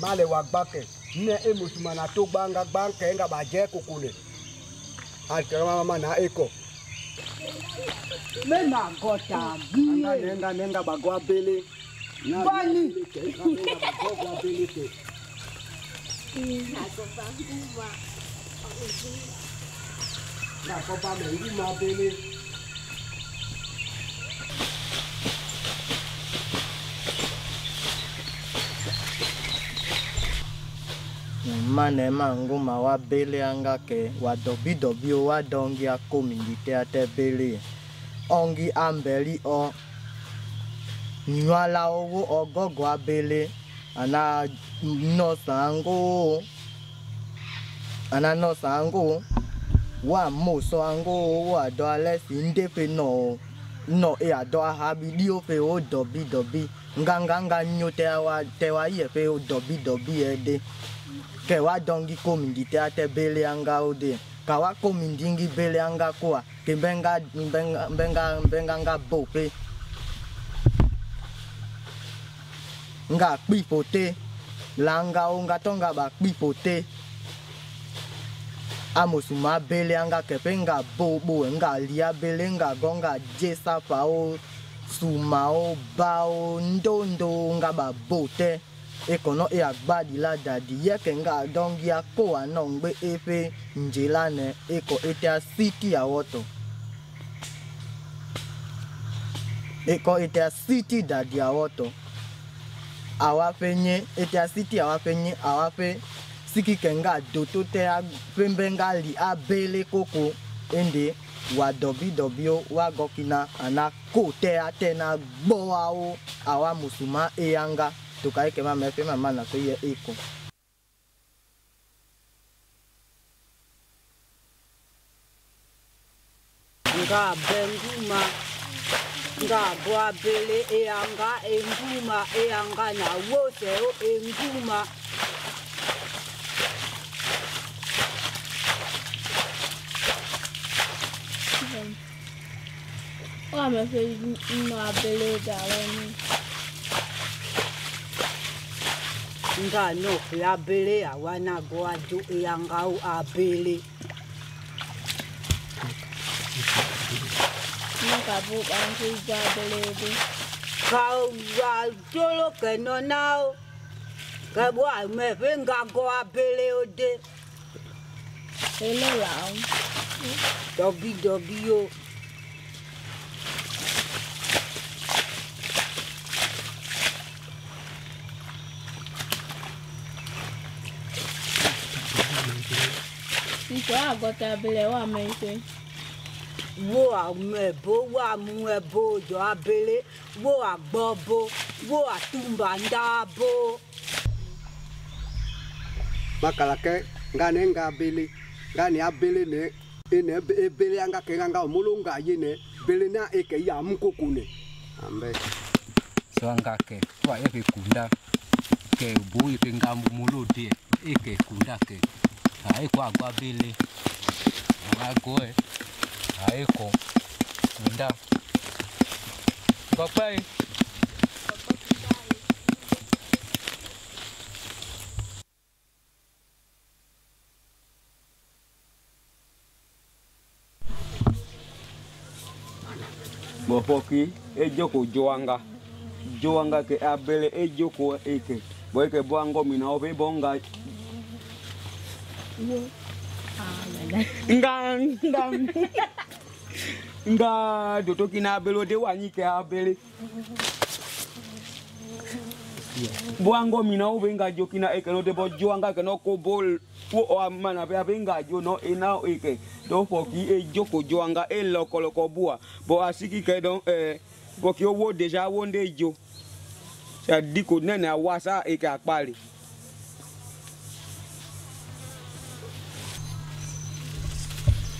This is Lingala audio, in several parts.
male wa gbake ne e musumana to gbanga gbanke nga baje kokone akamama na eko mena gota gie nga nga bagwa bele na bani bagwa bele te na ko ba me ma bele ma mane ngu ma wa bele anga ke wa dobi dobi o wa dongi a community ate bele ongi ambeli o nywala owo ogogo abele ana nosango ana nosango wa moso owo wa do alesi ndefe no no e ado ahabili ofe o dobi dobi nganga nga nyo te wa te wa fe o dobi dobi ede ke wa dɔngi ko min di tɛ a tɛ beleya nga o de ka wa ko min dingi beleya nga ko a ke n bɛ n ka n bɛ n ka n bɛ n ka n ka bo pe n ka kpi pote la n ka o n ka tɔ n ka ba kpi pote amusuma bele an ka kɛpɛ n ka bo bo n ka lia bele n ka gɔ n ka je safa o suma o ba o ndo ndo n ka ba bo tɛ. e kɔnɔ e agbadi la dadi yɛ kɛnga dɔngi ya ko anɔ ŋgbe eƒe ndze la nɛ e kɔ ete asi ti awɔ tɔ e kɔ ete asi ti dadi awɔ tɔ awa ƒe nye ete asi ti awa ƒe nye awa ƒe siki kɛnga doto tɛ pembe nga li abele koko ende wa dɔbidɔbiwo woagɔ kina ana ko tɛ atɛ na gbɔwawo awa musuma eya nga. tukai que mama fez mama na tuye iko nga benguma nga bwabele eyanga enguma eyanga na woseyo enguma Olha, mas eu não abelei da nganofu yabele awanago aju iyangau abele makabukanjijabelede kaujolokenonao kebwamefe ngago abele ode elelao dɔbidɔbi yo. Mm -hmm. nkwe agọta abịla wa ma ife wo àmẹ̀bó wo àmúẹ̀bó òjò abẹ́lé wo àgbọ̀bó wo àtúmbàndábó. makalakɛ nga ne e e nga abele nga ne abele ne ene ebele anga ke nga omolo nga ye ne bele na eke ya mukoko ne ambe so anga e ke kwa epe kunda ke bo ipe nga omolo de eke kunda ke haiko akwabili akoe haiko nda kwapai bofoki ejoko joanga joanga ke abele ejoko eke boike bwango ope bonga nga dotoki na abele ode wanyike abele bwango mina ube nga joki na eke lode bo jo anga ke no ko bol wo o amana be abe nga jo no ina e eke do foki e joko jo anga e loko loko bua bo asiki ke don eh bo ki owo deja wo nde jo ya diko nene awasa eke apale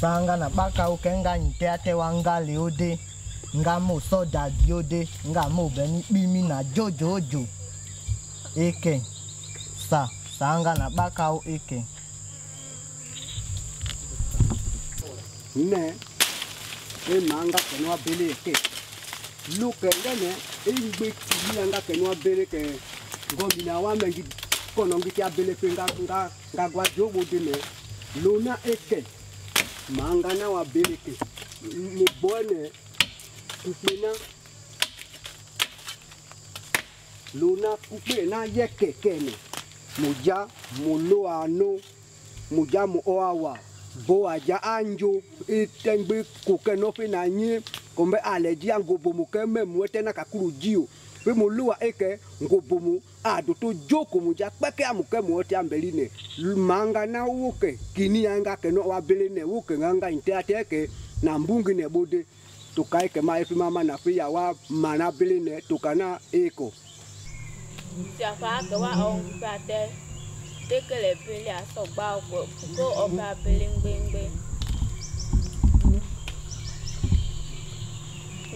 banga na baka ukenga nyiteate wangali ode ngamu soda diode ngamu beni bimi na jojo ojo eke sa sanga na baka u eke nne emanga kenwa bele eke luke ngene eigbe tibila nga kenwa bele ke gomina wamengi kono ngiti abele pe nga nga nga gwa jobo de me lona eke mangana wa biliki mubone kukpena luna kukpena kene muja muluanu muja muoawa aja anju itengbi kukenofina nyi kombe aleji angobomuke memuetena kakuru jio pe mo luwa eke ngobomo ado ah, to joko mo dza kpeke amuke mo ɔte ambeli ne manga na wo ke kini ya nga ke no wa bele ne wo ke nga nga inte ate eke na mbungi ne bode to ka eke ma efi mama na fi ya wa ma na bele ne to ka na eko. Tiafa ke wa ɔn gba te teke le bele asɔ gba ɔgbɔ ko ɔba bele ŋgbɛŋgbɛ.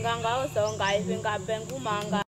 nganga usonga ivinga bengumanga